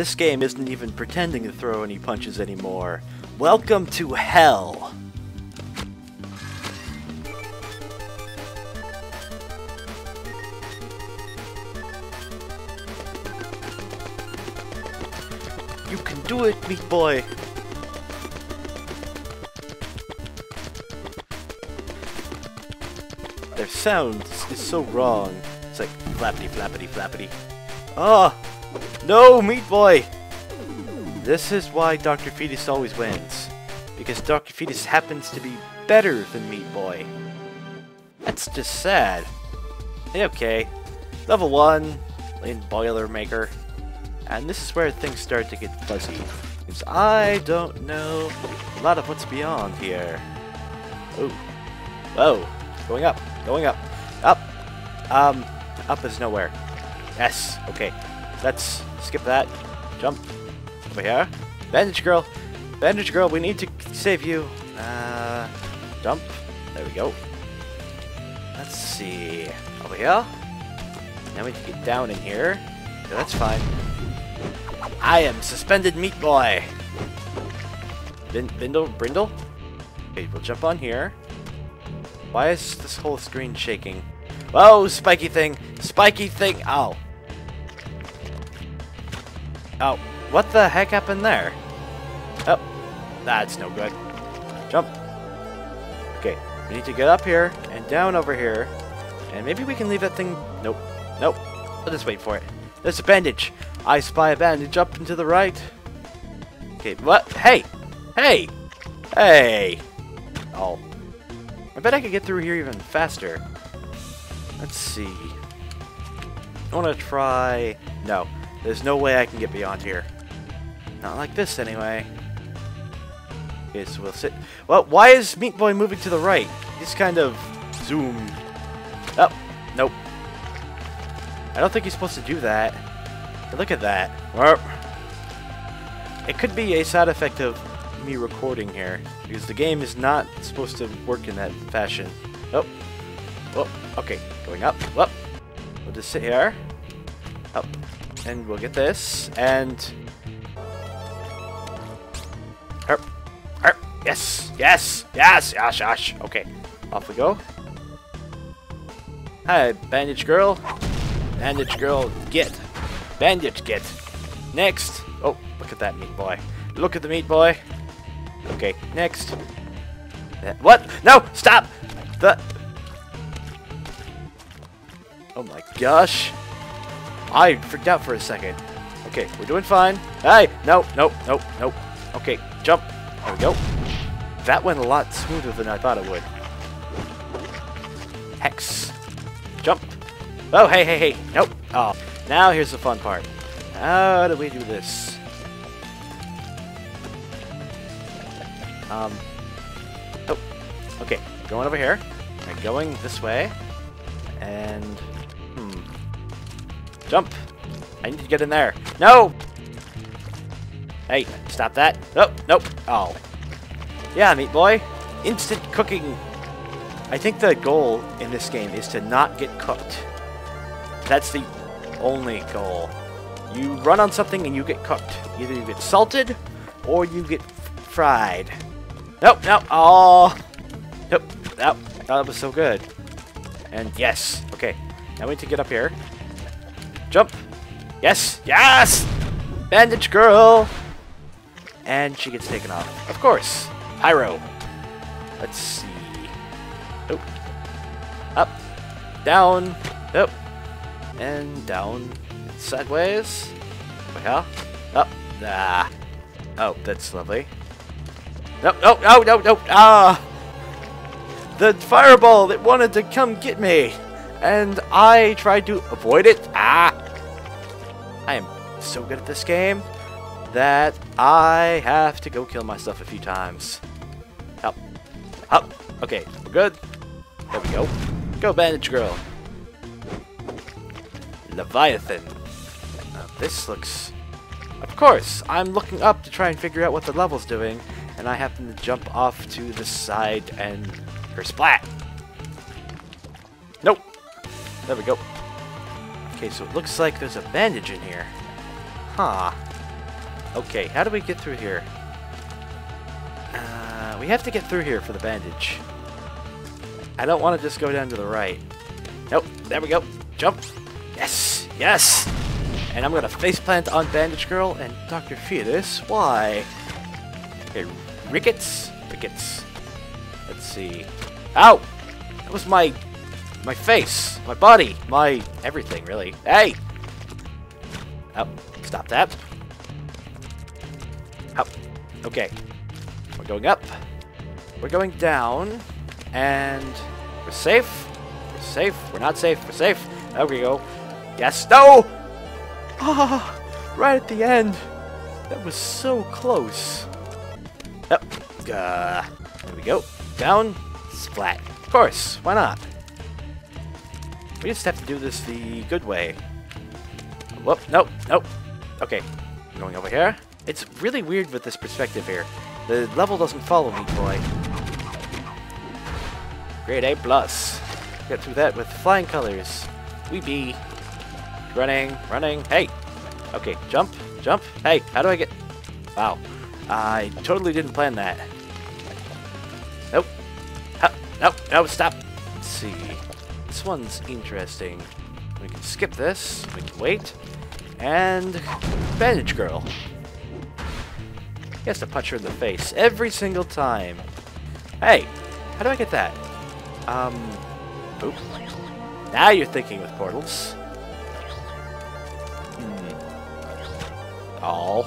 This game isn't even pretending to throw any punches anymore. Welcome to hell! You can do it, Meat Boy! Their sound is so wrong. It's like flappity flappity flappity. Ah! No, Meat Boy! This is why Dr. Fetus always wins. Because Dr. Fetus happens to be better than Meat Boy. That's just sad. Okay. Level 1, in Boilermaker. And this is where things start to get fuzzy. Because I don't know a lot of what's beyond here. Oh. Whoa. Going up. Going up. Up. Um, up is nowhere. Yes. Okay. Let's skip that. Jump. Over here. Bandage girl. Bandage girl, we need to save you. Uh, jump. There we go. Let's see. Over here. Now we can get down in here. Yeah, that's fine. I am suspended meat boy. Bin Bindle? Brindle? Okay, we'll jump on here. Why is this whole screen shaking? Whoa, spiky thing! Spiky thing! Ow. Oh, what the heck happened there? Oh, that's no good. Jump. Okay, we need to get up here and down over here. And maybe we can leave that thing... Nope. Nope. I'll just wait for it. There's a bandage. I spy a bandage up and to the right. Okay, what? Hey! Hey! Hey! Oh. I bet I could get through here even faster. Let's see. I want to try... No. There's no way I can get beyond here. Not like this, anyway. Okay, so we'll sit... Well, why is Meat Boy moving to the right? He's kind of zoomed. Oh, nope. I don't think he's supposed to do that. But look at that. It could be a side effect of me recording here. Because the game is not supposed to work in that fashion. Oh. Oh, okay. Going up. Up. We'll just sit here. Up. And we'll get this. And... Herp. Herp. Yes. Yes. Yes. Yes. Yes. Okay. Off we go. Hi, bandage girl. Bandage girl, get. Bandage, get. Next. Oh, look at that meat boy. Look at the meat boy. Okay, next. What? No! Stop! The... Oh my gosh. I freaked out for a second. Okay, we're doing fine. Hey! No, no, no, no. Okay, jump. There we go. That went a lot smoother than I thought it would. Hex. Jump. Oh, hey, hey, hey. Nope. Oh, now here's the fun part. How do we do this? Um. Oh. Okay. Going over here. And going this way. And. Jump. I need to get in there. No! Hey, stop that. Nope, nope. Oh. Yeah, meat boy. Instant cooking. I think the goal in this game is to not get cooked. That's the only goal. You run on something and you get cooked. Either you get salted or you get fried. Nope, nope. Oh. Nope, nope. It was so good. And yes. Okay. Now we need to get up here. Jump. Yes. Yes! Bandage girl! And she gets taken off. Of course. Pyro. Let's see. Oh. Up. Down. Up. And down. Sideways. Yeah. Up. Ah. Oh, that's lovely. Nope, no, no, no, no. Ah! The fireball that wanted to come get me. And I tried to avoid it. Ah! So good at this game that I have to go kill myself a few times. Up. Up. Okay, we're good. There we go. Go, Bandage Girl. Leviathan. Now, this looks... Of course, I'm looking up to try and figure out what the level's doing, and I happen to jump off to the side and... Her splat! Nope. There we go. Okay, so it looks like there's a bandage in here. Huh. Okay, how do we get through here? Uh, we have to get through here for the bandage. I don't want to just go down to the right. Nope, there we go. Jump. Yes, yes. And I'm going to faceplant on Bandage Girl and Dr. Fetus. Why? Okay, Rickets? Rickets. Let's see. Ow! That was my... my face. My body. My everything, really. Hey! Oh, stop that. Up. Okay. We're going up. We're going down. And we're safe. We're safe. We're not safe. We're safe. There we go. Yes. No! Ah! right at the end. That was so close. Up. Uh, there we go. Down. Splat. Of course. Why not? We just have to do this the good way. Whoop. Nope. Nope. Okay. Going over here. It's really weird with this perspective here. The level doesn't follow me, boy. Grade A+. plus. Get through that with flying colors. We be. Running, running. Hey! Okay, jump, jump. Hey, how do I get... Wow. I totally didn't plan that. Nope. Ha, nope, no, stop. Let's see. This one's interesting. We can skip this. We can wait. And... Bandage Girl. He has to punch her in the face every single time. Hey, how do I get that? Um, oops. Now you're thinking with portals. Hmm. All.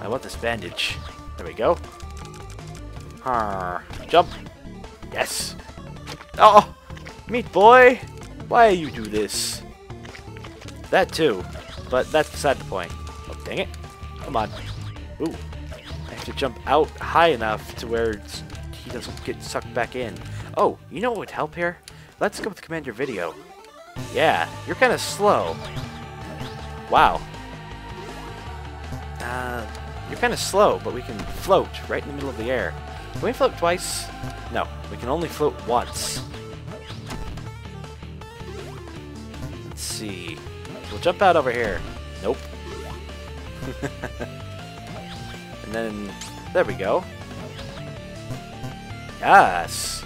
I want this bandage. There we go. Har. Jump. Yes. Oh, meat boy. Why you do this? That too, but that's beside the point. Oh, dang it. Come on. Ooh. I have to jump out high enough to where he doesn't get sucked back in. Oh, you know what would help here? Let's go with Commander Video. Yeah, you're kind of slow. Wow. Uh, you're kind of slow, but we can float right in the middle of the air. Can we float twice? No, we can only float once. Let's see. We'll jump out over here. Nope. and then, there we go. Yes.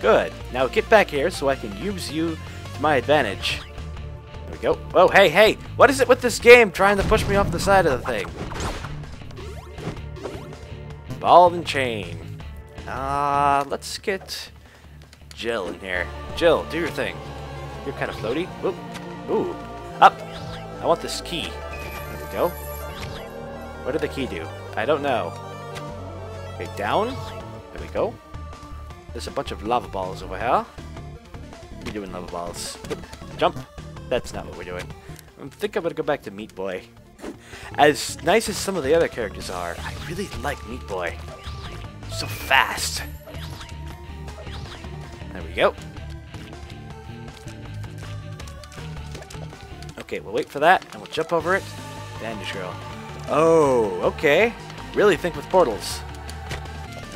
Good. Now get back here so I can use you to my advantage. There we go. Oh, hey, hey! What is it with this game trying to push me off the side of the thing? Ball and chain. Ah, uh, let's get Jill in here. Jill, do your thing. You're kind of floaty. Ooh, ooh, up. I want this key. There we go. What did the key do? I don't know. Okay, down. There we go. There's a bunch of lava balls over here. Are doing, lava balls? Jump. That's not what we're doing. I think I'm gonna go back to Meat Boy. As nice as some of the other characters are, I really like Meat Boy. So fast. There we go. Okay, we'll wait for that, and we'll jump over it. Bandage Girl. Oh, okay. Really think with portals.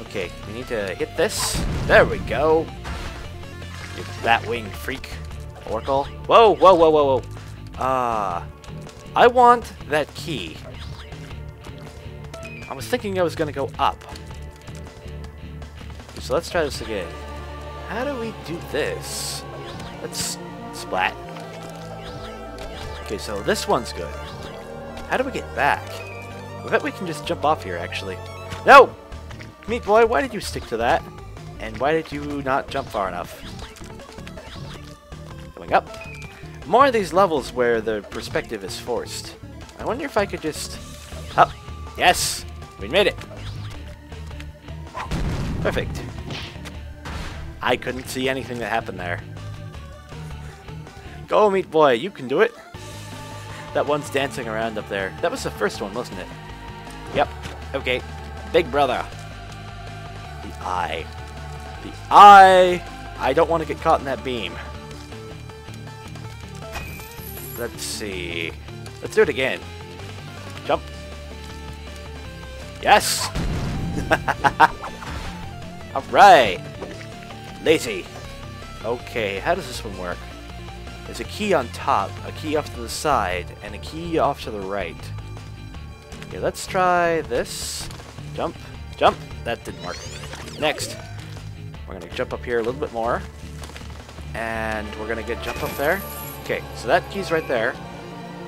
Okay, we need to hit this. There we go. You bat-winged freak. Oracle. Whoa, whoa, whoa, whoa, whoa. Ah. Uh, I want that key. I was thinking I was going to go up. So let's try this again. How do we do this? Let's splat. Okay, so this one's good. How do we get back? I bet we can just jump off here, actually. No! Meat Boy, why did you stick to that? And why did you not jump far enough? Going up. More of these levels where the perspective is forced. I wonder if I could just... Up. Yes! We made it! Perfect. I couldn't see anything that happened there. Go, Meat Boy, you can do it! That one's dancing around up there. That was the first one, wasn't it? Yep. Okay. Big brother. The eye. The eye! I don't want to get caught in that beam. Let's see. Let's do it again. Jump. Yes! Alright! Lazy. Okay, how does this one work? There's a key on top, a key off to the side, and a key off to the right. Okay, let's try this. Jump, jump. That didn't work. Next, we're gonna jump up here a little bit more. And we're gonna get jump up there. Okay, so that key's right there.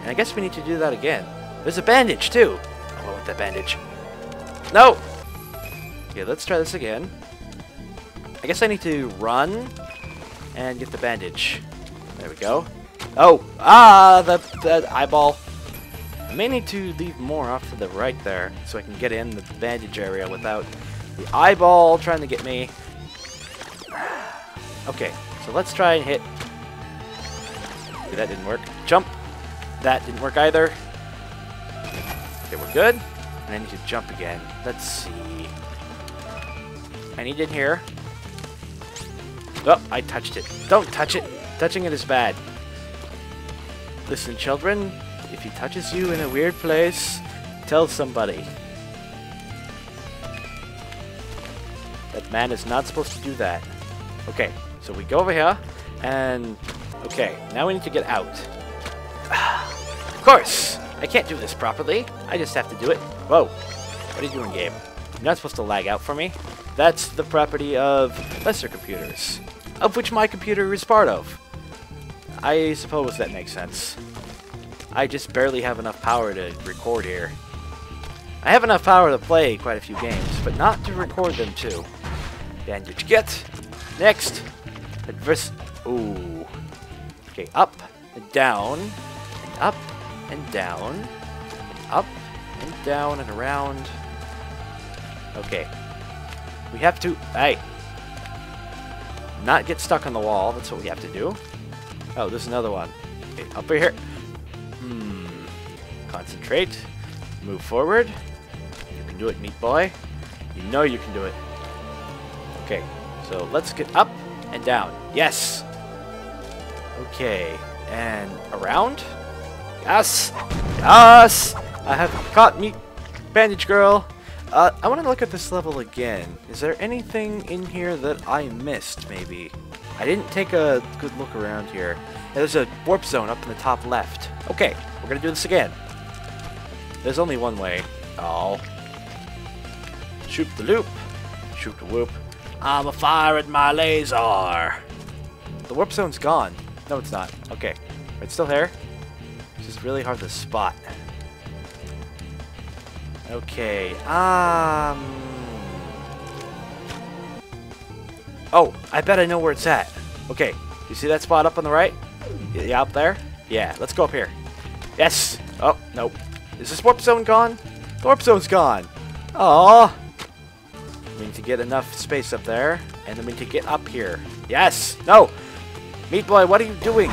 And I guess we need to do that again. There's a bandage too. I want that bandage. No! Okay, let's try this again. I guess I need to run and get the bandage. There we go. Oh! Ah! The, the eyeball. I may need to leave more off to the right there so I can get in the bandage area without the eyeball trying to get me. Okay, so let's try and hit. Okay, that didn't work. Jump. That didn't work either. Okay, we're good. And I need to jump again. Let's see. I need in here. Oh, I touched it. Don't touch it. Touching it is bad. Listen, children. If he touches you in a weird place, tell somebody. That man is not supposed to do that. Okay, so we go over here, and... Okay, now we need to get out. of course! I can't do this properly. I just have to do it. Whoa. What are you doing, game? You're not supposed to lag out for me. That's the property of lesser computers. Of which my computer is part of. I suppose that makes sense. I just barely have enough power to record here. I have enough power to play quite a few games, but not to record them too. Bandage get. Next. Adverse. Ooh. Okay, up and down and up and down and up and down and around. Okay. We have to. Hey. Not get stuck on the wall. That's what we have to do. Oh, there's another one. Okay, up here. Hmm. Concentrate. Move forward. You can do it, meat boy. You know you can do it. Okay, so let's get up and down. Yes! Okay, and around? Yes! Yes! I have caught meat bandage girl. Uh, I want to look at this level again. Is there anything in here that I missed, maybe? I didn't take a good look around here. Yeah, there's a warp zone up in the top left. Okay, we're gonna do this again. There's only one way. Oh. Shoot the loop. Shoot the whoop. I'm a firing my laser. The warp zone's gone. No, it's not. Okay. It's still there. It's just really hard to spot. Okay. Um. Oh, I bet I know where it's at. Okay. You see that spot up on the right? Yeah, up there? Yeah, let's go up here. Yes! Oh, nope. Is this warp zone gone? The warp zone's gone. Aww. We need to get enough space up there, and then we need to get up here. Yes! No! Meat Boy, what are you doing?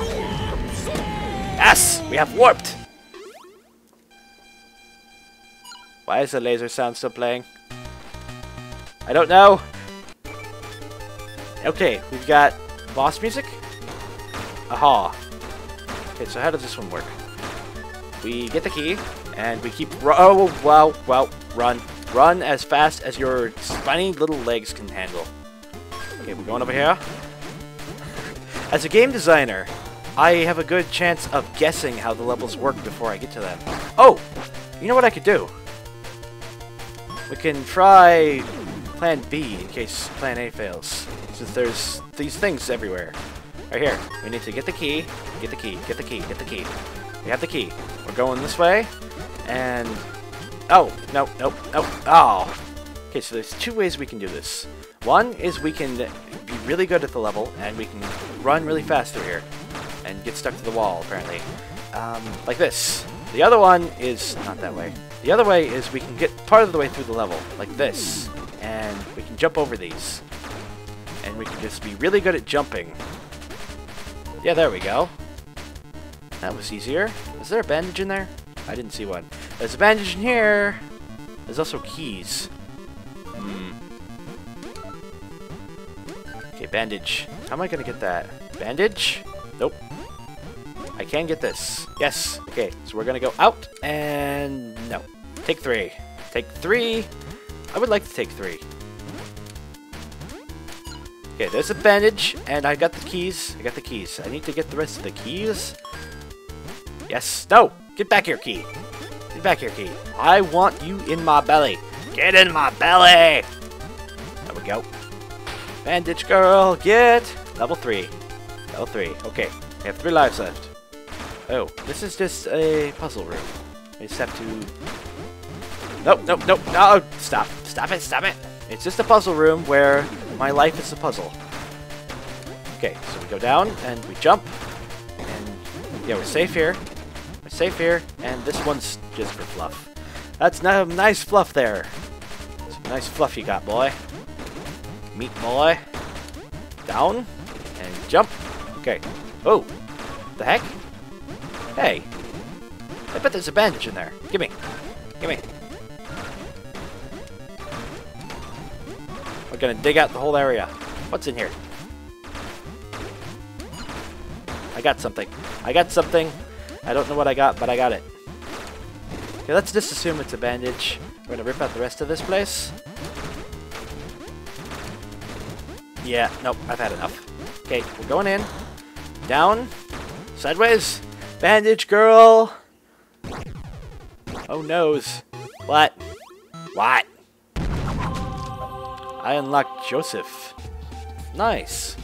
Yes! We have warped! Why is the laser sound still playing? I don't know. Okay, we've got boss music. Aha. Okay, so how does this one work? We get the key, and we keep... Oh, wow, wow, run. Run as fast as your spiny little legs can handle. Okay, we're going over here. As a game designer, I have a good chance of guessing how the levels work before I get to them. Oh! You know what I could do? We can try plan B in case plan A fails. Since there's these things everywhere. Right here. We need to get the key, get the key, get the key, get the key. We have the key. We're going this way, and... Oh, no, nope, nope, oh. Okay, so there's two ways we can do this. One is we can be really good at the level, and we can run really fast through here, and get stuck to the wall, apparently. Um, like this. The other one is not that way. The other way is we can get part of the way through the level, like this, and we can jump over these. And we can just be really good at jumping. Yeah, there we go. That was easier. Is there a bandage in there? I didn't see one. There's a bandage in here. There's also keys. Hmm. Okay, bandage. How am I gonna get that? Bandage? Nope. I can get this. Yes. Okay, so we're gonna go out and no. Take three. Take three. I would like to take three. Okay, there's a bandage, and I got the keys. I got the keys. I need to get the rest of the keys. Yes. No! Get back here, key. Get back here, Key. I want you in my belly. Get in my belly! There we go. Bandage girl, get level 3. Level 3. Okay, we have 3 lives left. Oh, this is just a puzzle room. We just have to... Nope, nope, nope, no! Stop, stop it, stop it! It's just a puzzle room where my life is a puzzle. Okay, so we go down and we jump. And yeah, we're safe here. We're safe here. And this one's just for fluff. That's nice fluff there. Some nice fluff you got, boy. Meat boy. Down. And jump. Okay. Oh. The heck? Hey. I bet there's a bandage in there. Gimme. Gimme. Gonna dig out the whole area. What's in here? I got something. I got something. I don't know what I got, but I got it. Okay, let's just assume it's a bandage. We're gonna rip out the rest of this place. Yeah, nope, I've had enough. Okay, we're going in. Down. Sideways. Bandage girl. Oh noes. What? What? I unlocked Josef. Nice.